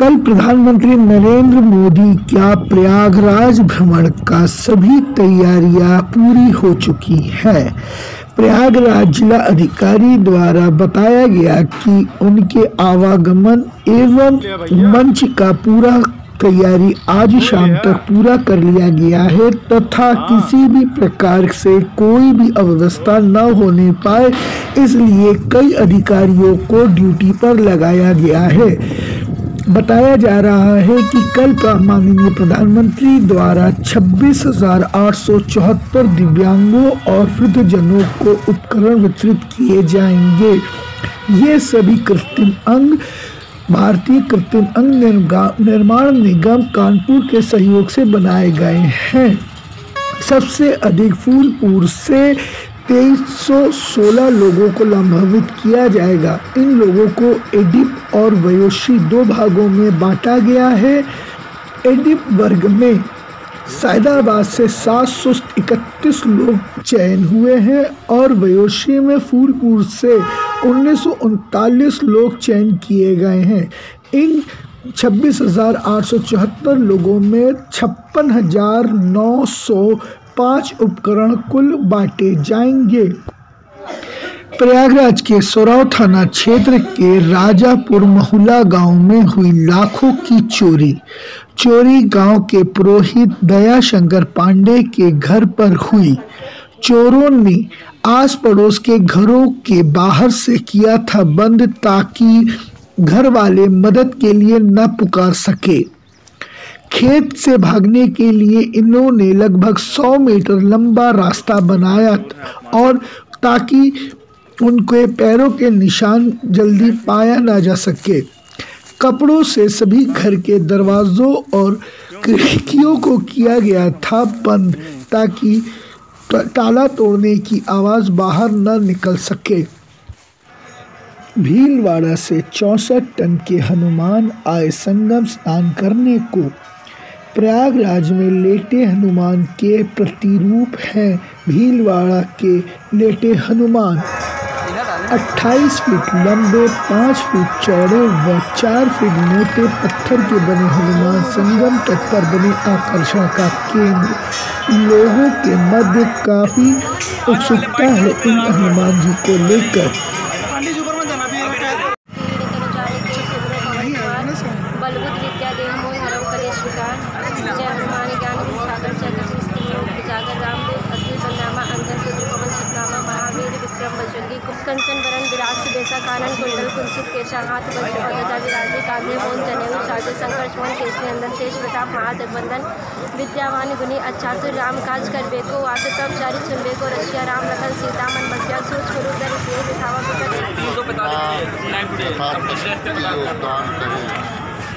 कल प्रधानमंत्री नरेंद्र मोदी का प्रयागराज भ्रमण का सभी तैयारियाँ पूरी हो चुकी है? प्रयागराज जिला अधिकारी द्वारा बताया गया कि उनके आवागमन एवं मंच का पूरा तैयारी आज शाम तक पूरा कर लिया गया है तथा किसी भी प्रकार से कोई भी अव्यवस्था न होने पाए, इसलिए कई अधिकारियों को ड्यूटी पर लगाया गया है। बताया जा रहा है कि कल माननीय प्रधानमंत्री द्वारा छब्बीस हज़ार आठ सौ चौहत्तर दिव्यांगों और वृद्धजनों को उपकरण वितरित किए जाएँगे। ये सभी कृत्रिम अंग, भारतीय कृत्रिम अंग निर्माण निगम कानपुर के सहयोग से बनाए गए हैं। सबसे अधिक फूलपुर से 2316 लोगों को लाभान्वित किया जाएगा। इन लोगों को एडिप और वयोशी दो भागों में बांटा गया है। एडिप वर्ग में सैदाबाद से सात सौ इकतीस लोग चयन हुए हैं और वयोशी में फूलपुर से उन्नीस सौ उनतालीस लोग चयन किए गए हैं। इन छब्बीस हज़ार आठ सौ चौहत्तर लोगों में छप्पन हज़ार नौ सौ पाँच उपकरण कुल बांटे जाएँगे। प्रयागराज के सोराव थाना क्षेत्र के राजापुर महुला गाँव में हुई लाखों की चोरी। चोरी गाँव के पुरोहित दयाशंकर पांडे के घर पर हुई। चोरों ने आस पड़ोस के घरों के बाहर से किया था बंद ताकि घर वाले मदद के लिए न पुकार सके। खेत से भागने के लिए इन्होंने लगभग 100 मीटर लंबा रास्ता बनाया और ताकि उनके पैरों के निशान जल्दी पाया ना जा सके। कपड़ों से सभी घर के दरवाजों और खिड़कियों को किया गया था बंद ताकि ताला तोड़ने की आवाज़ बाहर न निकल सके। भीलवाड़ा से चौसठ टन के हनुमान आए संगम स्नान करने को प्रयागराज में लेटे हनुमान के प्रतिरूप हैं भीलवाड़ा के लेटे हनुमान। 28 फीट लंबे 5 फीट चौड़े व 4 फीट मोटे पत्थर के बने हनुमान संगम तट पर बने आकर्षण का केंद्र। लोगों के मध्य काफ़ी उत्सुकता है इन हनुमान जी को लेकर। कानन कुंडल कुंचित केशा हाथ वज्र ध्वजा विराजे कांधे मोन जनेऊ साजे संकर सुमन केश नंदन तेज प्रताप महाजगबंदन विद्यावान गुनी अच्छातुर राम काज कर बेको चारी सुन बेको रशिया राम लखन सीता मन बसिया सूच गुरु दर से दिखावा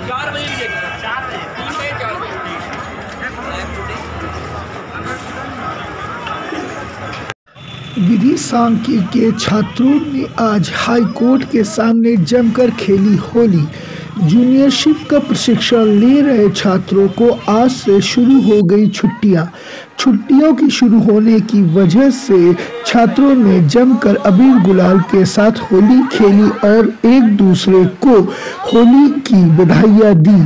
चार बजे चार बजे विधि सांख्य के छात्रों ने आज हाई कोर्ट के सामने जमकर खेली होली। जूनियरशिप का प्रशिक्षण ले रहे छात्रों को आज से शुरू हो गई छुट्टियाँ। छुट्टियों की शुरू होने की वजह से छात्रों ने जमकर अबीर गुलाल के साथ होली खेली और एक दूसरे को होली की बधाइयाँ दी।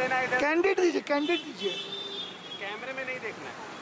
देना दीजिए कैंडिडेट दीजिए। कैमरे में नहीं देखना है।